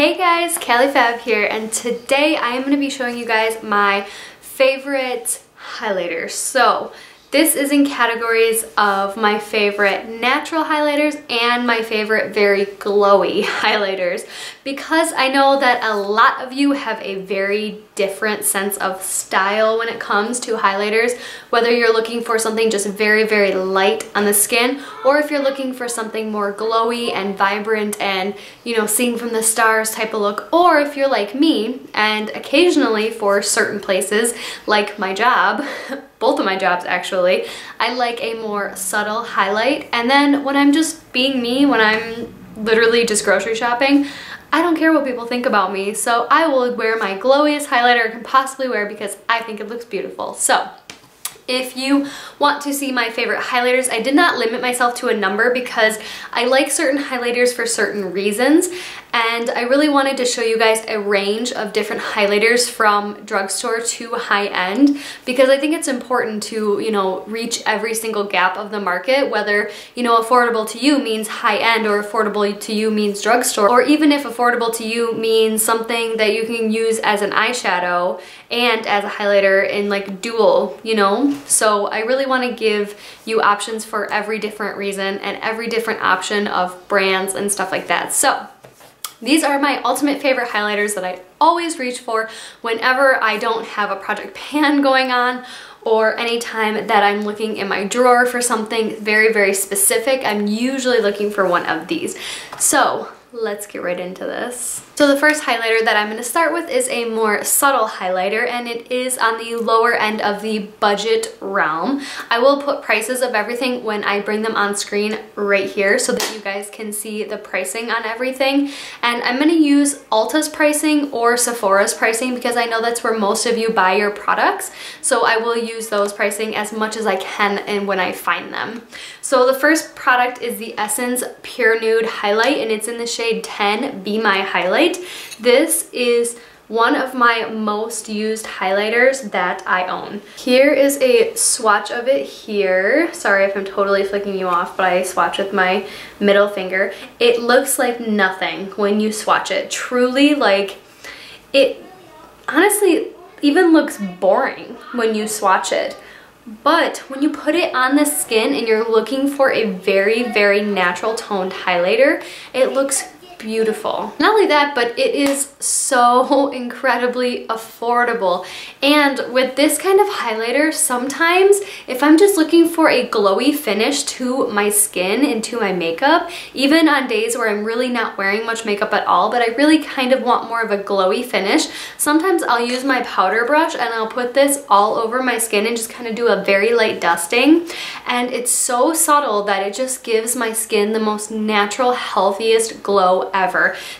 Hey guys, Kali Fab here, and today I am going to be showing you guys my favorite highlighters. So this is in categories of my favorite natural highlighters and my favorite very glowy highlighters. Because I know that a lot of you have a very different sense of style when it comes to highlighters, whether you're looking for something just very, very light on the skin or if you're looking for something more glowy and vibrant and, you know, seeing from the stars type of look, or if you're like me and occasionally for certain places, like my job, both of my jobs actually, I like a more subtle highlight. And then when I'm just being me, when I'm literally just grocery shopping, I don't care what people think about me. So I will wear my glowiest highlighter I can possibly wear because I think it looks beautiful. So if you want to see my favorite highlighters, I did not limit myself to a number because I like certain highlighters for certain reasons and I really wanted to show you guys a range of different highlighters from drugstore to high-end because I think it's important to, you know, reach every single gap of the market, whether, you know, affordable to you means high-end or affordable to you means drugstore, or even if affordable to you means something that you can use as an eyeshadow and as a highlighter in like dual, you know? So I really want to give you options for every different reason and every different option of brands and stuff like that. So these are my ultimate favorite highlighters that I always reach for whenever I don't have a project pan going on or anytime that I'm looking in my drawer for something very, very specific, I'm usually looking for one of these. So let's get right into this. So the first highlighter that I'm going to start with is a more subtle highlighter and it is on the lower end of the budget realm. I will put prices of everything when I bring them on screen right here so that you guys can see the pricing on everything. And I'm going to use Ulta's pricing or Sephora's pricing because I know that's where most of you buy your products. So I will use those pricing as much as I can and when I find them. So the first product is the Essence Pure Nude Highlight and it's in the shade 10 Be My Highlight. This is one of my most used highlighters that I own. Here is a swatch of it here. Sorry if I'm totally flicking you off, but I swatch with my middle finger. It looks like nothing when you swatch it. Truly like, it honestly even looks boring when you swatch it. But when you put it on the skin and you're looking for a very, very natural toned highlighter, it looks beautiful. Not only that, but it is so incredibly affordable. And with this kind of highlighter, sometimes if I'm just looking for a glowy finish to my skin and to my makeup, even on days where I'm really not wearing much makeup at all, but I really kind of want more of a glowy finish, sometimes I'll use my powder brush and I'll put this all over my skin and just kind of do a very light dusting. And it's so subtle that it just gives my skin the most natural, healthiest glow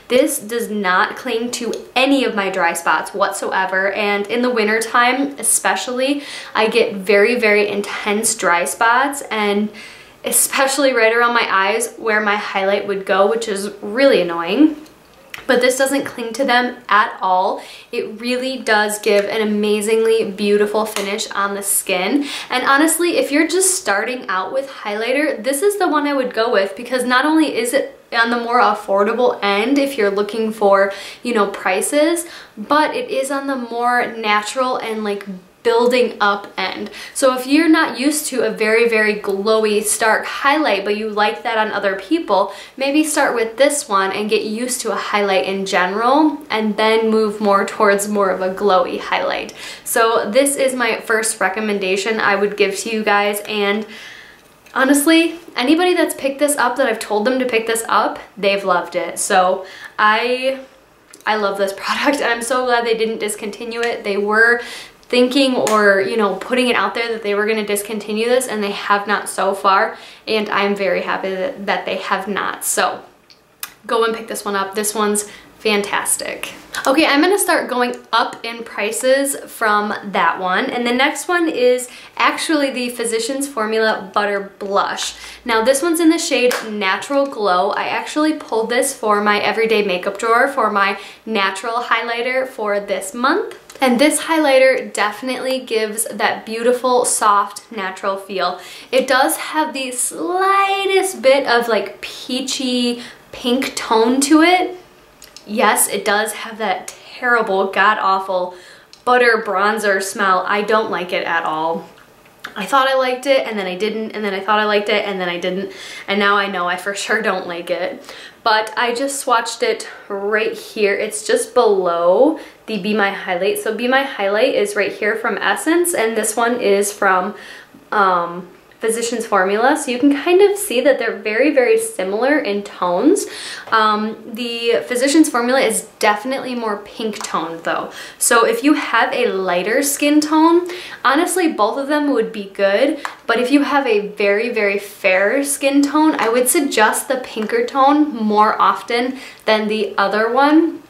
This does not cling to any of my dry spots whatsoever and in the winter time especially I get very very intense dry spots and especially right around my eyes where my highlight would go which is really annoying but this doesn't cling to them at all. It really does give an amazingly beautiful finish on the skin. And honestly, if you're just starting out with highlighter, this is the one I would go with because not only is it on the more affordable end if you're looking for, you know, prices, but it is on the more natural and like building up end. So if you're not used to a very, very glowy, stark highlight, but you like that on other people, maybe start with this one and get used to a highlight in general, and then move more towards more of a glowy highlight. So this is my first recommendation I would give to you guys, and honestly, anybody that's picked this up that I've told them to pick this up, they've loved it. So I I love this product and I'm so glad they didn't discontinue it. They were thinking or, you know, putting it out there that they were going to discontinue this and they have not so far. And I'm very happy that, that they have not. So go and pick this one up. This one's fantastic. Okay, I'm gonna start going up in prices from that one. And the next one is actually the Physicians Formula Butter Blush. Now this one's in the shade Natural Glow. I actually pulled this for my everyday makeup drawer for my natural highlighter for this month. And this highlighter definitely gives that beautiful, soft, natural feel. It does have the slightest bit of like peachy pink tone to it, yes, it does have that terrible, god-awful butter bronzer smell. I don't like it at all. I thought I liked it and then I didn't and then I thought I liked it and then I didn't and now I know I for sure don't like it. But I just swatched it right here. It's just below the Be My Highlight. So Be My Highlight is right here from Essence and this one is from um, Physicians Formula. So you can kind of see that they're very, very similar in tones. Um, the Physicians Formula is definitely more pink toned though. So if you have a lighter skin tone, honestly, both of them would be good. But if you have a very, very fair skin tone, I would suggest the pinker tone more often than the other one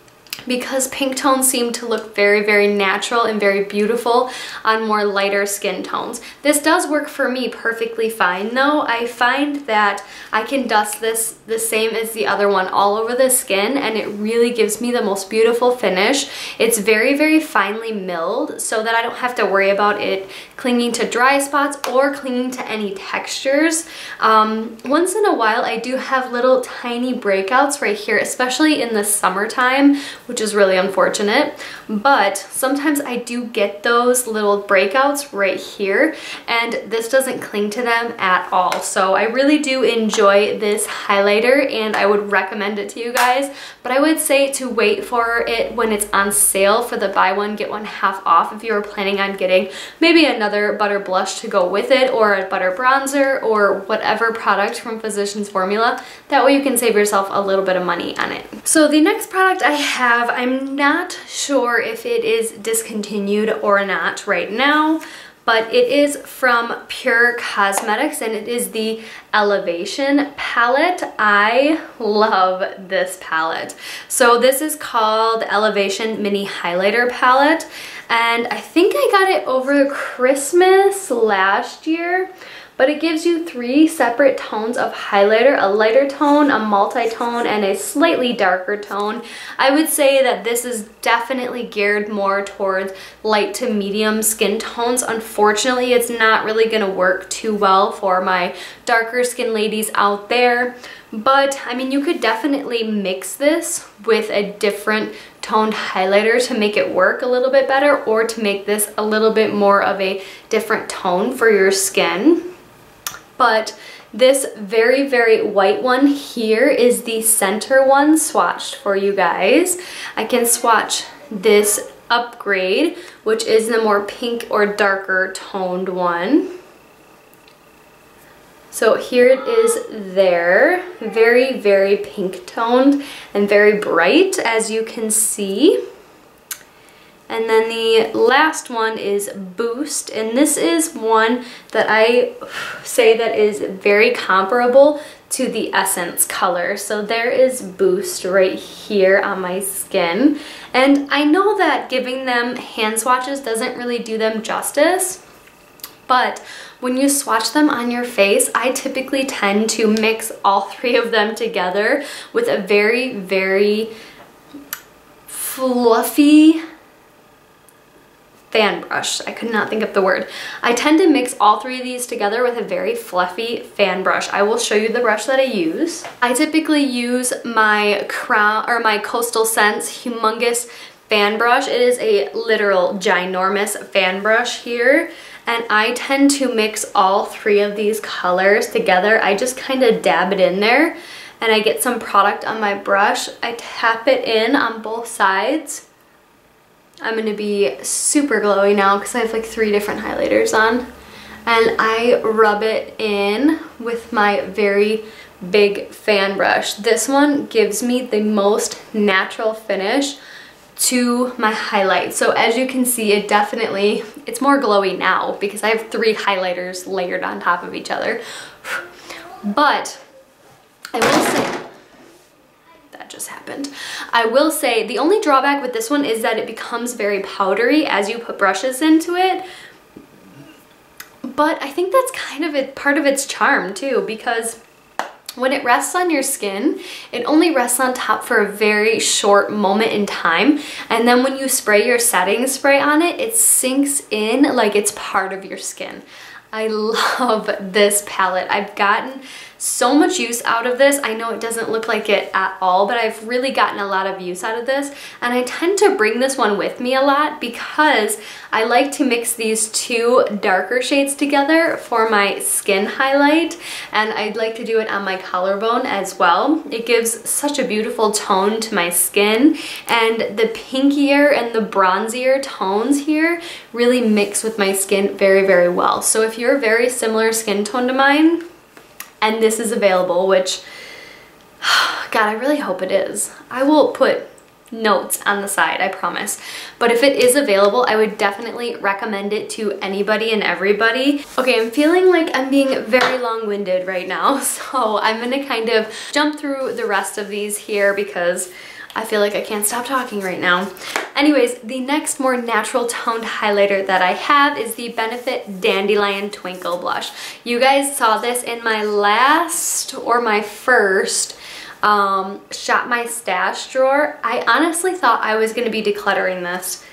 because pink tones seem to look very, very natural and very beautiful on more lighter skin tones. This does work for me perfectly fine though. I find that I can dust this the same as the other one all over the skin and it really gives me the most beautiful finish. It's very, very finely milled so that I don't have to worry about it clinging to dry spots or clinging to any textures. Um, once in a while I do have little tiny breakouts right here, especially in the summertime which is really unfortunate. But sometimes I do get those little breakouts right here and this doesn't cling to them at all. So I really do enjoy this highlighter and I would recommend it to you guys. But I would say to wait for it when it's on sale for the buy one, get one half off if you were planning on getting maybe another butter blush to go with it or a butter bronzer or whatever product from Physicians Formula. That way you can save yourself a little bit of money on it. So the next product I have have. I'm not sure if it is discontinued or not right now, but it is from Pur Cosmetics and it is the Elevation palette. I love this palette. So this is called Elevation Mini Highlighter Palette and I think I got it over Christmas last year but it gives you three separate tones of highlighter, a lighter tone, a multi-tone, and a slightly darker tone. I would say that this is definitely geared more towards light to medium skin tones. Unfortunately, it's not really gonna work too well for my darker skin ladies out there. But I mean, you could definitely mix this with a different toned highlighter to make it work a little bit better or to make this a little bit more of a different tone for your skin but this very, very white one here is the center one swatched for you guys. I can swatch this upgrade, which is the more pink or darker toned one. So here it is there, very, very pink toned and very bright as you can see. And then the last one is Boost, and this is one that I say that is very comparable to the Essence color. So there is Boost right here on my skin. And I know that giving them hand swatches doesn't really do them justice, but when you swatch them on your face, I typically tend to mix all three of them together with a very, very fluffy fan brush. I could not think of the word. I tend to mix all three of these together with a very fluffy fan brush. I will show you the brush that I use. I typically use my crown or my Coastal Scents Humongous fan brush. It is a literal ginormous fan brush here and I tend to mix all three of these colors together. I just kind of dab it in there and I get some product on my brush. I tap it in on both sides I'm gonna be super glowy now because I have like three different highlighters on. And I rub it in with my very big fan brush. This one gives me the most natural finish to my highlight. So as you can see, it definitely, it's more glowy now because I have three highlighters layered on top of each other. But I will say, just happened. I will say the only drawback with this one is that it becomes very powdery as you put brushes into it. But I think that's kind of part of its charm too because when it rests on your skin, it only rests on top for a very short moment in time. And then when you spray your setting spray on it, it sinks in like it's part of your skin. I love this palette. I've gotten so much use out of this. I know it doesn't look like it at all, but I've really gotten a lot of use out of this. And I tend to bring this one with me a lot because I like to mix these two darker shades together for my skin highlight. And I'd like to do it on my collarbone as well. It gives such a beautiful tone to my skin. And the pinkier and the bronzier tones here really mix with my skin very, very well. So if you're very similar skin tone to mine, and this is available, which, God, I really hope it is. I will put notes on the side, I promise. But if it is available, I would definitely recommend it to anybody and everybody. Okay, I'm feeling like I'm being very long-winded right now, so I'm gonna kind of jump through the rest of these here because I feel like I can't stop talking right now. Anyways, the next more natural toned highlighter that I have is the Benefit Dandelion Twinkle Blush. You guys saw this in my last or my first um, Shop My Stash drawer. I honestly thought I was going to be decluttering this.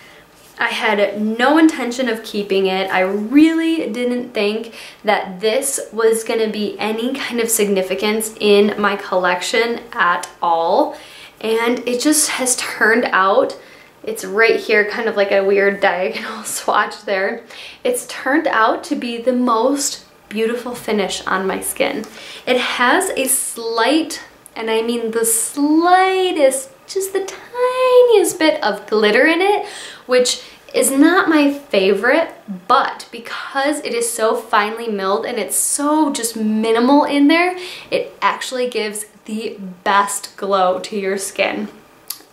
I had no intention of keeping it. I really didn't think that this was going to be any kind of significance in my collection at all and it just has turned out it's right here kind of like a weird diagonal swatch there it's turned out to be the most beautiful finish on my skin it has a slight and I mean the slightest just the tiniest bit of glitter in it which is not my favorite, but because it is so finely milled and it's so just minimal in there, it actually gives the best glow to your skin.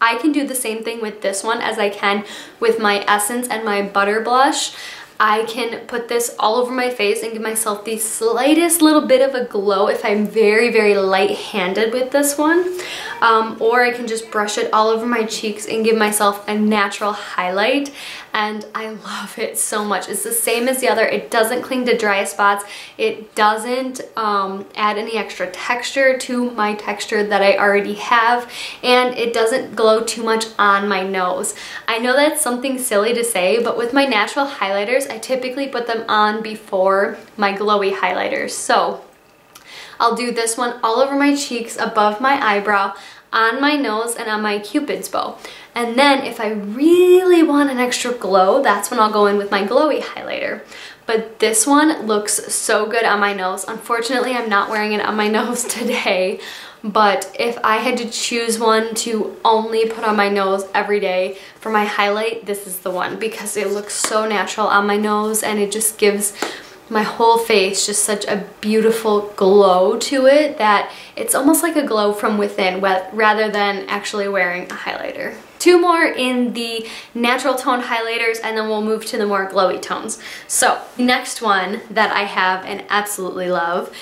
I can do the same thing with this one as I can with my Essence and my Butter Blush. I can put this all over my face and give myself the slightest little bit of a glow if I'm very, very light-handed with this one. Um, or I can just brush it all over my cheeks and give myself a natural highlight and I love it so much. It's the same as the other. It doesn't cling to dry spots. It doesn't um, add any extra texture to my texture that I already have and it doesn't glow too much on my nose. I know that's something silly to say but with my natural highlighters I typically put them on before my glowy highlighters. So I'll do this one all over my cheeks, above my eyebrow, on my nose, and on my cupid's bow. And then if I really want an extra glow, that's when I'll go in with my glowy highlighter. But this one looks so good on my nose. Unfortunately, I'm not wearing it on my nose today, but if I had to choose one to only put on my nose every day for my highlight, this is the one because it looks so natural on my nose and it just gives my whole face just such a beautiful glow to it that it's almost like a glow from within rather than actually wearing a highlighter. Two more in the natural tone highlighters and then we'll move to the more glowy tones. So next one that I have and absolutely love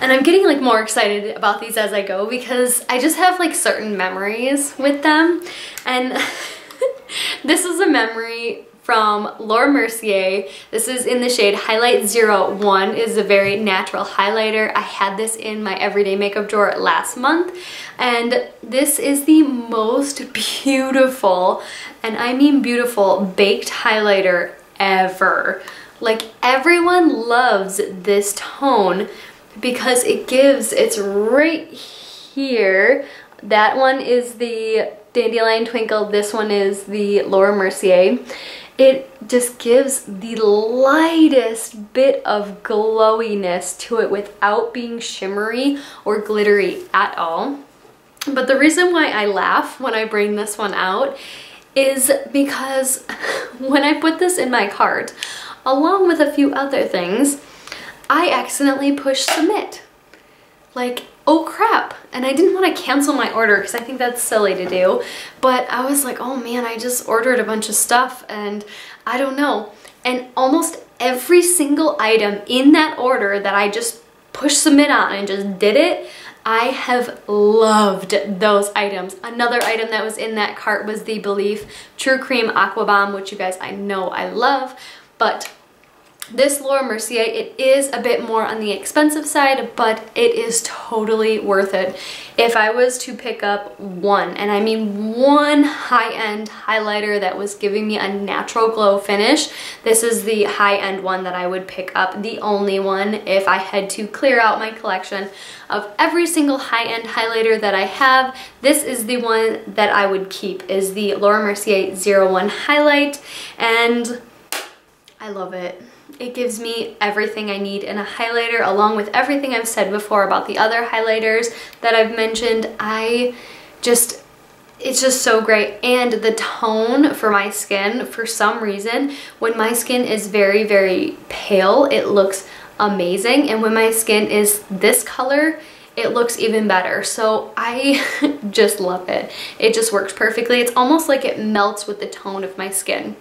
and I'm getting like more excited about these as I go because I just have like certain memories with them and this is a memory from Laura Mercier. This is in the shade Highlight 01. is a very natural highlighter. I had this in my everyday makeup drawer last month and this is the most beautiful, and I mean beautiful, baked highlighter ever. Like everyone loves this tone because it gives, it's right here. That one is the Dandelion Twinkle, this one is the Laura Mercier it just gives the lightest bit of glowiness to it without being shimmery or glittery at all. But the reason why I laugh when I bring this one out is because when I put this in my cart, along with a few other things, I accidentally pushed submit. Like, oh crap. And I didn't want to cancel my order because I think that's silly to do. But I was like, oh man, I just ordered a bunch of stuff and I don't know. And almost every single item in that order that I just pushed submit on and just did it, I have loved those items. Another item that was in that cart was the Belif True Cream Aqua Bomb, which you guys I know I love, but this Laura Mercier, it is a bit more on the expensive side, but it is totally worth it. If I was to pick up one, and I mean one high-end highlighter that was giving me a natural glow finish, this is the high-end one that I would pick up, the only one if I had to clear out my collection of every single high-end highlighter that I have. This is the one that I would keep, is the Laura Mercier 01 Highlight, and I love it. It gives me everything I need in a highlighter along with everything I've said before about the other highlighters that I've mentioned. I just, it's just so great. And the tone for my skin, for some reason, when my skin is very, very pale, it looks amazing. And when my skin is this color, it looks even better. So I just love it. It just works perfectly. It's almost like it melts with the tone of my skin.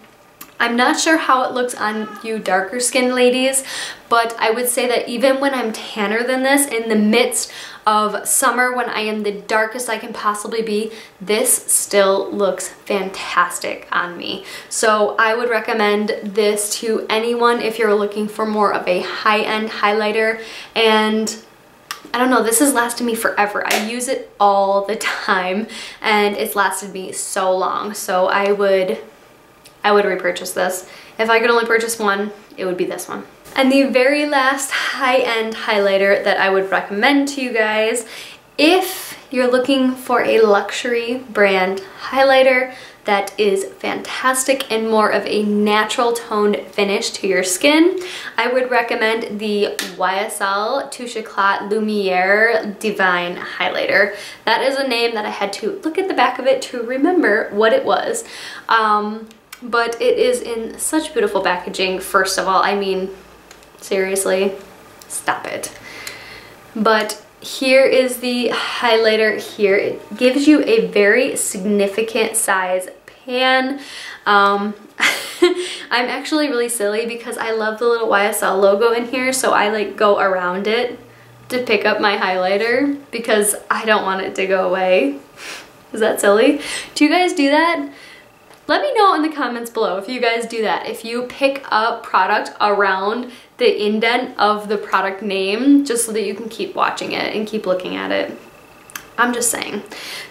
I'm not sure how it looks on you darker skinned ladies, but I would say that even when I'm tanner than this, in the midst of summer when I am the darkest I can possibly be, this still looks fantastic on me. So I would recommend this to anyone if you're looking for more of a high-end highlighter and I don't know, this has lasted me forever. I use it all the time and it's lasted me so long. So I would I would repurchase this. If I could only purchase one, it would be this one. And the very last high-end highlighter that I would recommend to you guys, if you're looking for a luxury brand highlighter that is fantastic and more of a natural toned finish to your skin, I would recommend the YSL Touche Éclat Lumiere Divine Highlighter. That is a name that I had to look at the back of it to remember what it was. Um, but it is in such beautiful packaging, first of all. I mean, seriously, stop it. But here is the highlighter here. It gives you a very significant size pan. Um, I'm actually really silly because I love the little YSL logo in here, so I like go around it to pick up my highlighter because I don't want it to go away. Is that silly? Do you guys do that? Let me know in the comments below if you guys do that. If you pick up product around the indent of the product name just so that you can keep watching it and keep looking at it. I'm just saying.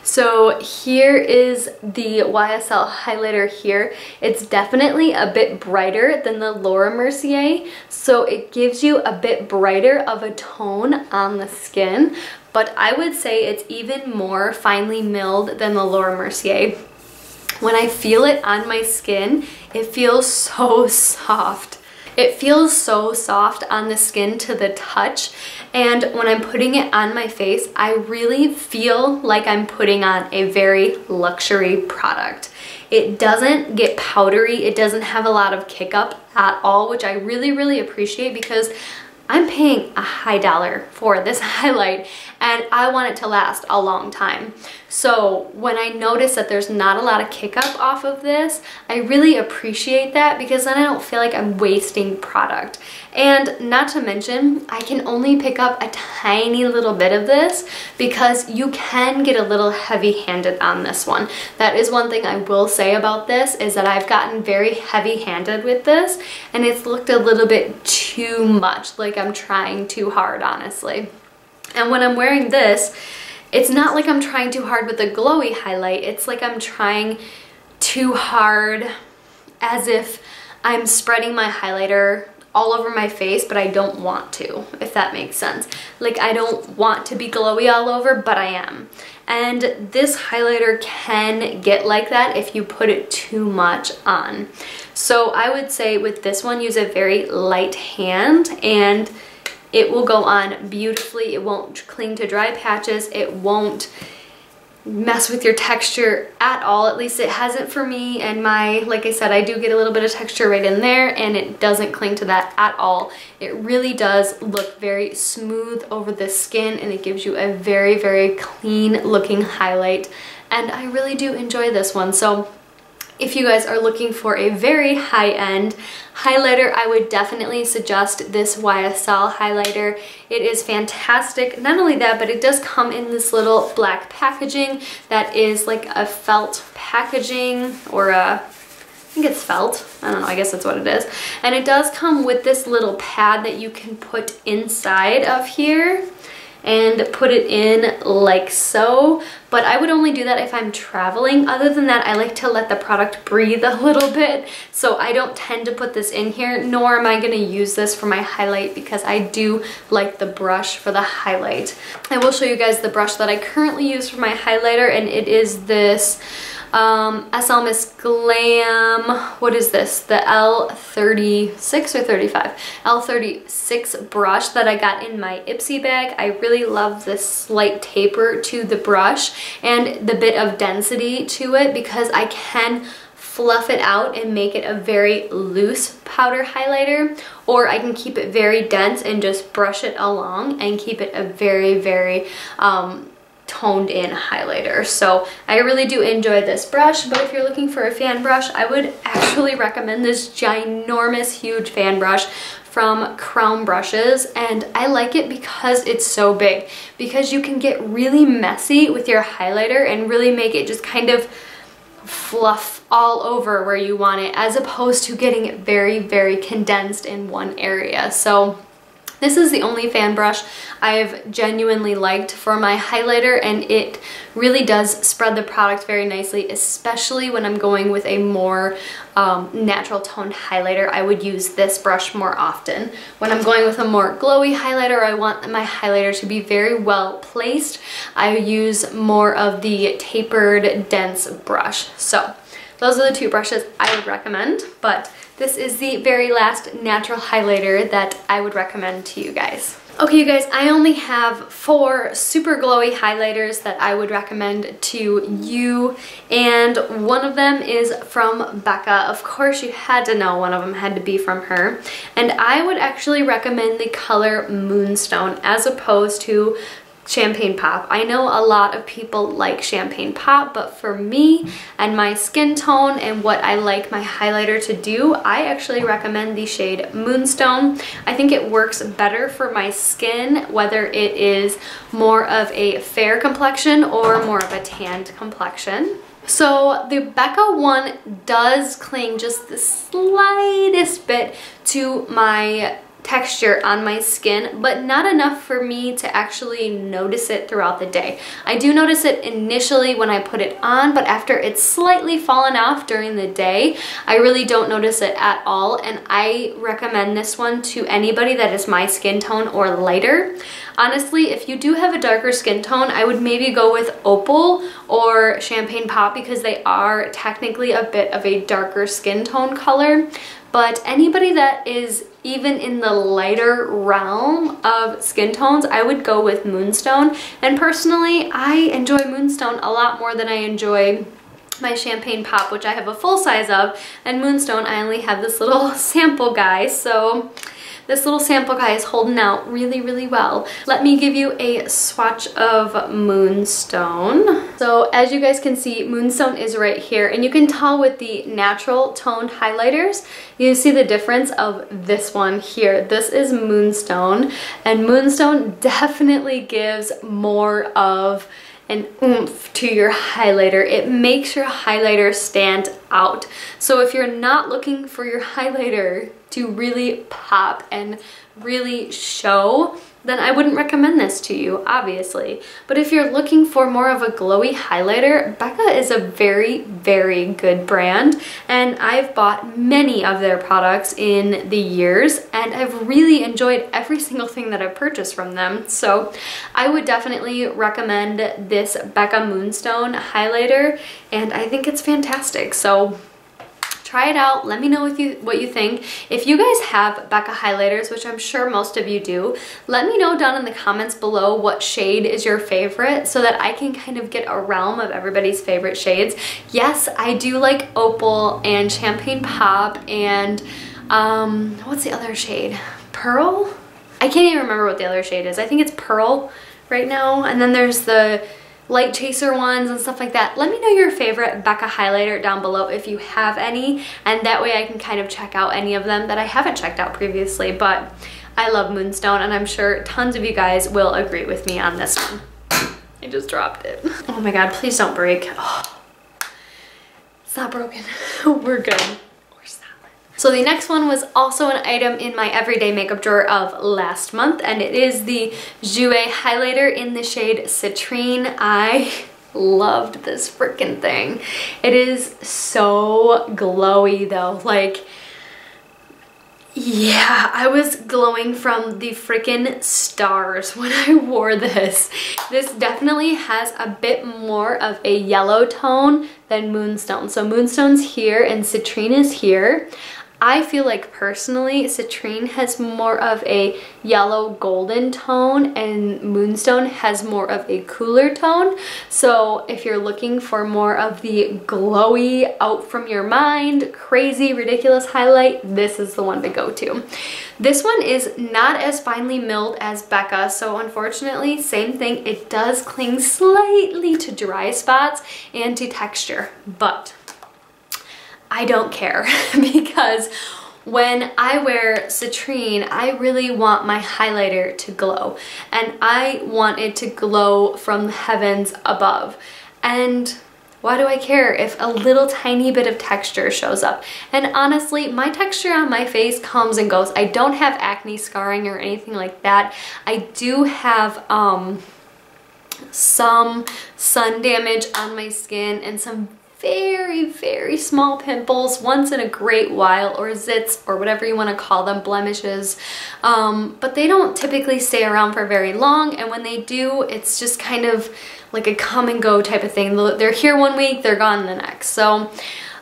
So here is the YSL highlighter here. It's definitely a bit brighter than the Laura Mercier. So it gives you a bit brighter of a tone on the skin. But I would say it's even more finely milled than the Laura Mercier. When I feel it on my skin, it feels so soft. It feels so soft on the skin to the touch and when I'm putting it on my face, I really feel like I'm putting on a very luxury product. It doesn't get powdery, it doesn't have a lot of kick up at all, which I really, really appreciate because I'm paying a high dollar for this highlight and I want it to last a long time. So when I notice that there's not a lot of kick up off of this, I really appreciate that because then I don't feel like I'm wasting product. And not to mention, I can only pick up a tiny little bit of this because you can get a little heavy-handed on this one. That is one thing I will say about this is that I've gotten very heavy-handed with this and it's looked a little bit too much, like I'm trying too hard, honestly. And when I'm wearing this, it's not like I'm trying too hard with a glowy highlight. It's like I'm trying too hard as if I'm spreading my highlighter all over my face, but I don't want to, if that makes sense. Like I don't want to be glowy all over, but I am. And this highlighter can get like that if you put it too much on. So I would say with this one, use a very light hand and it will go on beautifully. It won't cling to dry patches. It won't mess with your texture at all. At least it hasn't for me. And my, like I said, I do get a little bit of texture right in there and it doesn't cling to that at all. It really does look very smooth over the skin and it gives you a very, very clean looking highlight. And I really do enjoy this one. So if you guys are looking for a very high-end highlighter, I would definitely suggest this YSL highlighter. It is fantastic. Not only that, but it does come in this little black packaging that is like a felt packaging or a think it's felt. I don't know, I guess that's what it is. And it does come with this little pad that you can put inside of here and put it in like so. But I would only do that if I'm traveling. Other than that I like to let the product breathe a little bit. So I don't tend to put this in here nor am I going to use this for my highlight because I do like the brush for the highlight. I will show you guys the brush that I currently use for my highlighter and it is this um, SL Miss Glam, what is this? The L36 or 35? L36 brush that I got in my Ipsy bag. I really love this slight taper to the brush and the bit of density to it because I can fluff it out and make it a very loose powder highlighter or I can keep it very dense and just brush it along and keep it a very very um, toned in highlighter. So I really do enjoy this brush, but if you're looking for a fan brush, I would actually recommend this ginormous huge fan brush from Crown Brushes and I like it because it's so big because you can get really messy with your highlighter and really make it just kind of fluff all over where you want it as opposed to getting it very very condensed in one area so this is the only fan brush I've genuinely liked for my highlighter and it really does spread the product very nicely, especially when I'm going with a more um, natural toned highlighter. I would use this brush more often. When I'm going with a more glowy highlighter, I want my highlighter to be very well placed. I use more of the tapered dense brush. So those are the two brushes I would recommend, but this is the very last natural highlighter that I would recommend to you guys. Okay, you guys, I only have four super glowy highlighters that I would recommend to you, and one of them is from Becca. Of course, you had to know one of them had to be from her, and I would actually recommend the color Moonstone as opposed to champagne pop. I know a lot of people like champagne pop, but for me and my skin tone and what I like my highlighter to do, I actually recommend the shade Moonstone. I think it works better for my skin, whether it is more of a fair complexion or more of a tanned complexion. So the Becca one does cling just the slightest bit to my texture on my skin, but not enough for me to actually notice it throughout the day. I do notice it initially when I put it on, but after it's slightly fallen off during the day, I really don't notice it at all, and I recommend this one to anybody that is my skin tone or lighter. Honestly, if you do have a darker skin tone, I would maybe go with Opal or Champagne Pop because they are technically a bit of a darker skin tone color. But anybody that is even in the lighter realm of skin tones, I would go with Moonstone. And personally, I enjoy Moonstone a lot more than I enjoy my Champagne Pop, which I have a full size of, and Moonstone, I only have this little sample guy, so this little sample guy is holding out really, really well. Let me give you a swatch of Moonstone. So as you guys can see, Moonstone is right here, and you can tell with the natural toned highlighters, you see the difference of this one here. This is Moonstone, and Moonstone definitely gives more of an oomph to your highlighter. It makes your highlighter stand out. So if you're not looking for your highlighter to really pop and really show, then I wouldn't recommend this to you, obviously. But if you're looking for more of a glowy highlighter, Becca is a very, very good brand. And I've bought many of their products in the years and I've really enjoyed every single thing that I've purchased from them. So I would definitely recommend this Becca Moonstone highlighter and I think it's fantastic. So try it out. Let me know what you, what you think. If you guys have Becca highlighters, which I'm sure most of you do, let me know down in the comments below what shade is your favorite so that I can kind of get a realm of everybody's favorite shades. Yes, I do like Opal and Champagne Pop and um, what's the other shade? Pearl? I can't even remember what the other shade is. I think it's Pearl right now. And then there's the light chaser ones and stuff like that. Let me know your favorite Becca highlighter down below if you have any and that way I can kind of check out any of them that I haven't checked out previously but I love Moonstone and I'm sure tons of you guys will agree with me on this one. I just dropped it. Oh my god, please don't break. Oh. It's not broken. We're good. So the next one was also an item in my everyday makeup drawer of last month and it is the Jouer highlighter in the shade Citrine. I loved this freaking thing. It is so glowy though. Like yeah, I was glowing from the freaking stars when I wore this. This definitely has a bit more of a yellow tone than Moonstone. So Moonstone's here and Citrine is here. I feel like personally Citrine has more of a yellow golden tone and Moonstone has more of a cooler tone. So if you're looking for more of the glowy out from your mind, crazy, ridiculous highlight, this is the one to go to. This one is not as finely milled as Becca, so unfortunately, same thing, it does cling slightly to dry spots and to texture, but I don't care because when I wear Citrine, I really want my highlighter to glow and I want it to glow from the heavens above. And why do I care if a little tiny bit of texture shows up? And honestly, my texture on my face comes and goes. I don't have acne scarring or anything like that. I do have um, some sun damage on my skin and some very, very small pimples once in a great while or zits or whatever you want to call them, blemishes. Um, but they don't typically stay around for very long and when they do, it's just kind of like a come and go type of thing. They're here one week, they're gone the next. So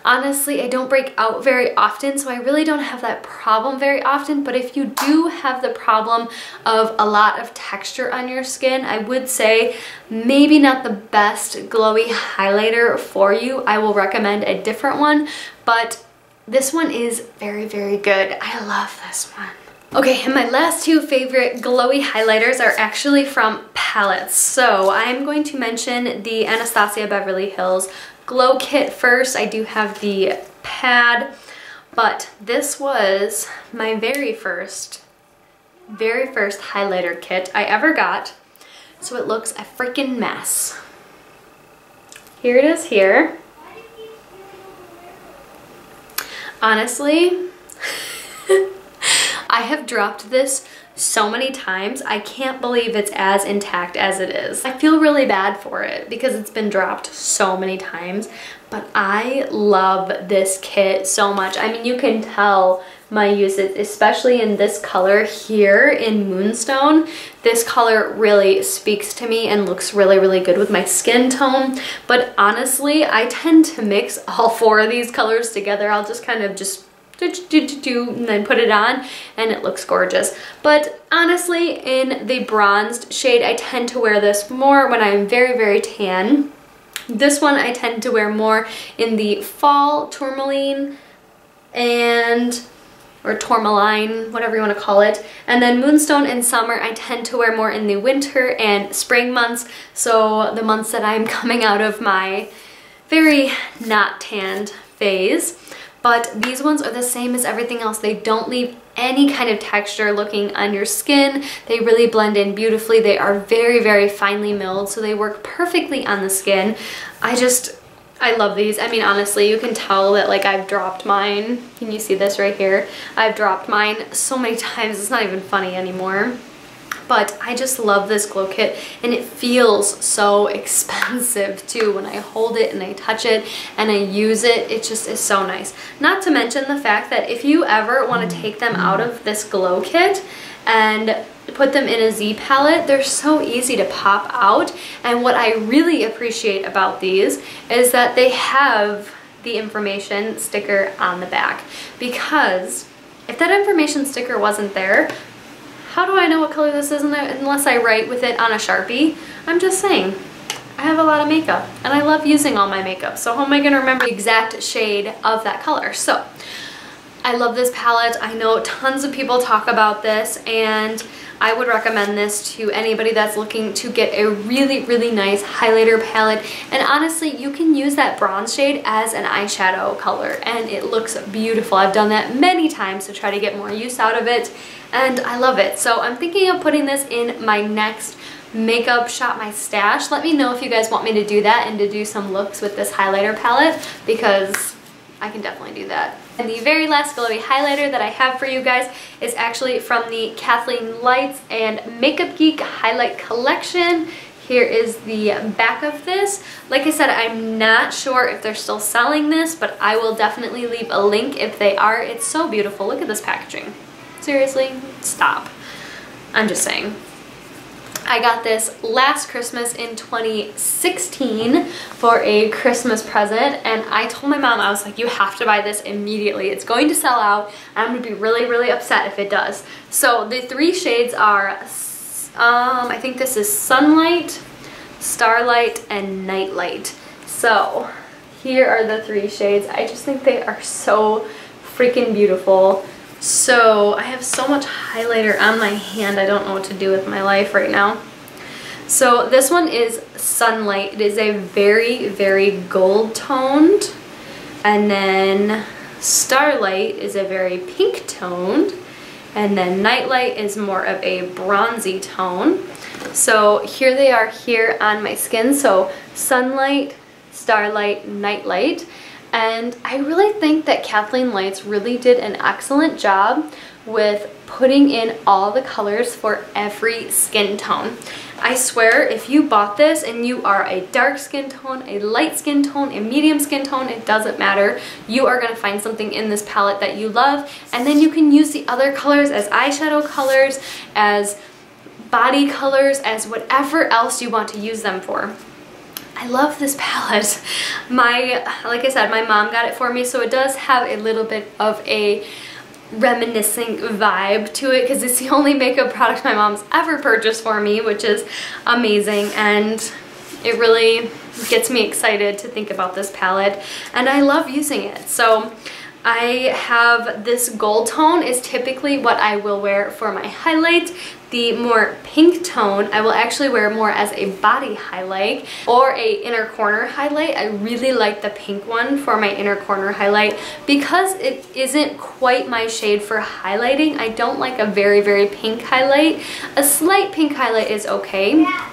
Honestly, I don't break out very often, so I really don't have that problem very often, but if you do have the problem of a lot of texture on your skin, I would say maybe not the best glowy highlighter for you. I will recommend a different one, but this one is very, very good. I love this one. Okay, and my last two favorite glowy highlighters are actually from palettes. So I'm going to mention the Anastasia Beverly Hills glow kit first. I do have the pad, but this was my very first, very first highlighter kit I ever got. So it looks a freaking mess. Here it is here. Honestly, I have dropped this so many times. I can't believe it's as intact as it is. I feel really bad for it because it's been dropped so many times, but I love this kit so much. I mean, you can tell my usage, especially in this color here in Moonstone. This color really speaks to me and looks really, really good with my skin tone. But honestly, I tend to mix all four of these colors together. I'll just kind of just and then put it on and it looks gorgeous. But honestly, in the bronzed shade, I tend to wear this more when I'm very, very tan. This one I tend to wear more in the fall tourmaline and or tourmaline, whatever you want to call it. And then Moonstone in summer, I tend to wear more in the winter and spring months. So the months that I'm coming out of my very not tanned phase but these ones are the same as everything else. They don't leave any kind of texture looking on your skin. They really blend in beautifully. They are very, very finely milled, so they work perfectly on the skin. I just, I love these. I mean, honestly, you can tell that like I've dropped mine. Can you see this right here? I've dropped mine so many times, it's not even funny anymore but I just love this glow kit and it feels so expensive too. When I hold it and I touch it and I use it it just is so nice. Not to mention the fact that if you ever want to take them out of this glow kit and put them in a Z palette, they're so easy to pop out. And what I really appreciate about these is that they have the information sticker on the back. Because if that information sticker wasn't there, how do I know what color this is unless I write with it on a Sharpie? I'm just saying. I have a lot of makeup and I love using all my makeup. So how am I going to remember the exact shade of that color? So I love this palette. I know tons of people talk about this and I would recommend this to anybody that's looking to get a really, really nice highlighter palette. And honestly, you can use that bronze shade as an eyeshadow color and it looks beautiful. I've done that many times to try to get more use out of it and I love it. So I'm thinking of putting this in my next makeup shop my stash. Let me know if you guys want me to do that and to do some looks with this highlighter palette because I can definitely do that. And the very last glowy highlighter that I have for you guys is actually from the Kathleen Lights and Makeup Geek Highlight Collection. Here is the back of this. Like I said, I'm not sure if they're still selling this, but I will definitely leave a link if they are. It's so beautiful. Look at this packaging. Seriously, stop. I'm just saying. I got this last Christmas in 2016 for a Christmas present and I told my mom, I was like, you have to buy this immediately. It's going to sell out. I'm to be really, really upset if it does. So the three shades are, um, I think this is Sunlight, Starlight, and Nightlight. So here are the three shades. I just think they are so freaking beautiful. So I have so much highlighter on my hand, I don't know what to do with my life right now. So this one is Sunlight. It is a very, very gold toned. And then Starlight is a very pink toned. And then Nightlight is more of a bronzy tone. So here they are here on my skin. So Sunlight, Starlight, Nightlight. And I really think that Kathleen Lights really did an excellent job with putting in all the colors for every skin tone. I swear if you bought this and you are a dark skin tone, a light skin tone, a medium skin tone, it doesn't matter. You are going to find something in this palette that you love and then you can use the other colors as eyeshadow colors, as body colors, as whatever else you want to use them for. I love this palette. My, like I said, my mom got it for me, so it does have a little bit of a reminiscing vibe to it because it's the only makeup product my mom's ever purchased for me, which is amazing. And it really gets me excited to think about this palette and I love using it. So I have this gold tone is typically what I will wear for my highlight. The more pink tone I will actually wear more as a body highlight or a inner corner highlight. I really like the pink one for my inner corner highlight because it isn't quite my shade for highlighting. I don't like a very, very pink highlight. A slight pink highlight is okay. Yeah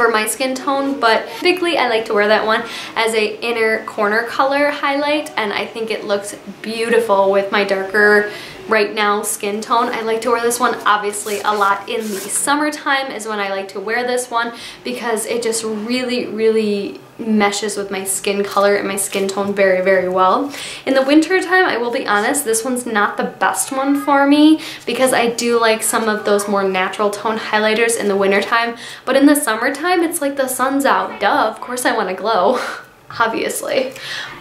for my skin tone, but typically I like to wear that one as a inner corner color highlight, and I think it looks beautiful with my darker right now skin tone. I like to wear this one obviously a lot in the summertime is when I like to wear this one because it just really, really meshes with my skin color and my skin tone very, very well. In the winter time, I will be honest, this one's not the best one for me because I do like some of those more natural tone highlighters in the winter time. But in the summertime, it's like the sun's out. Duh, of course I want to glow, obviously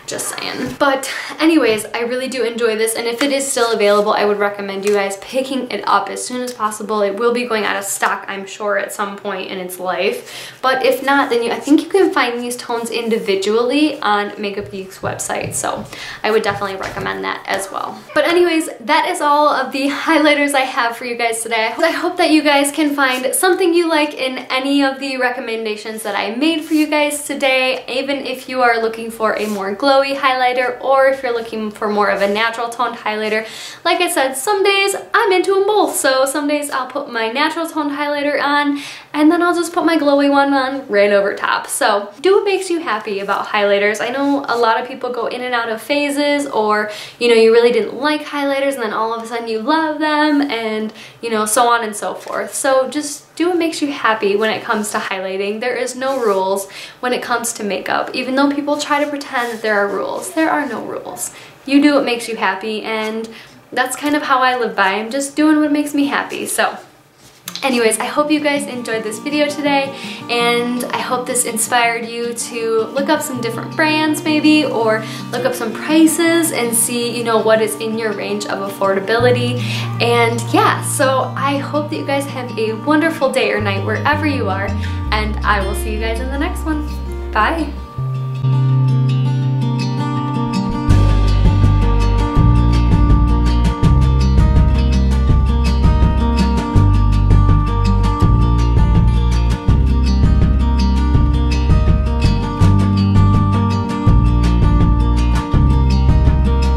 just saying. But anyways, I really do enjoy this and if it is still available, I would recommend you guys picking it up as soon as possible. It will be going out of stock, I'm sure, at some point in its life. But if not, then you, I think you can find these tones individually on Makeup Geek's website. So I would definitely recommend that as well. But anyways, that is all of the highlighters I have for you guys today. I hope that you guys can find something you like in any of the recommendations that I made for you guys today, even if you are looking for a more glow glowy highlighter or if you're looking for more of a natural toned highlighter. Like I said, some days I'm into them both. So some days I'll put my natural toned highlighter on and then I'll just put my glowy one on right over top. So do what makes you happy about highlighters. I know a lot of people go in and out of phases or, you know, you really didn't like highlighters and then all of a sudden you love them and, you know, so on and so forth. So just do what makes you happy when it comes to highlighting. There is no rules when it comes to makeup. Even though people try to pretend that there are rules, there are no rules. You do what makes you happy and that's kind of how I live by. I'm just doing what makes me happy. So Anyways, I hope you guys enjoyed this video today and I hope this inspired you to look up some different brands maybe or look up some prices and see, you know, what is in your range of affordability. And yeah, so I hope that you guys have a wonderful day or night wherever you are and I will see you guys in the next one. Bye!